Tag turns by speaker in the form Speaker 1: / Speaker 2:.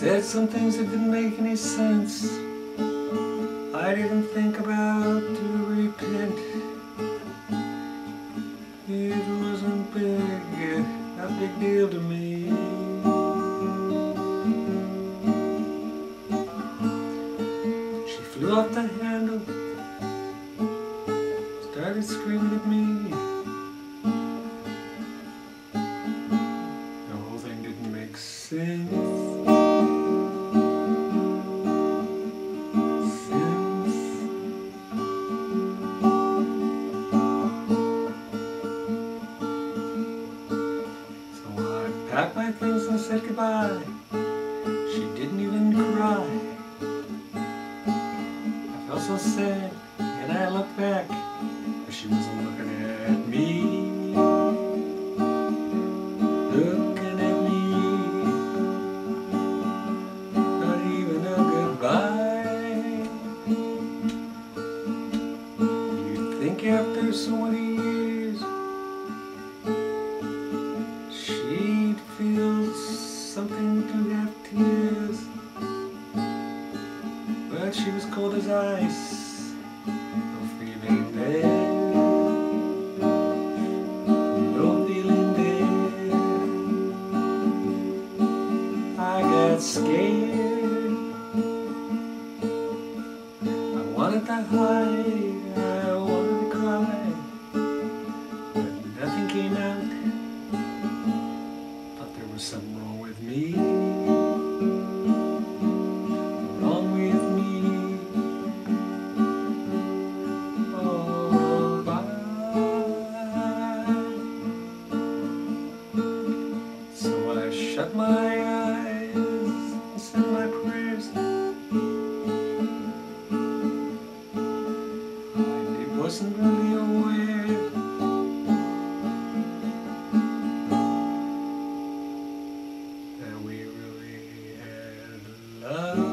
Speaker 1: said some things that didn't make any sense. I didn't think about to repent. It wasn't big, a big deal to me. She flew off the handle, started screaming at me. The whole thing didn't make sense. Things and said goodbye. She didn't even cry. I felt so sad, and I looked back, but she wasn't looking at me. Looking at me. Not even a goodbye. You think after so many but she was cold as ice, no feeling there, no feeling there. I got scared. I wanted to hide, I wanted to cry, but nothing came out. Thought there was something wrong with me. My eyes and my prayers. I wasn't really aware. that we really had love.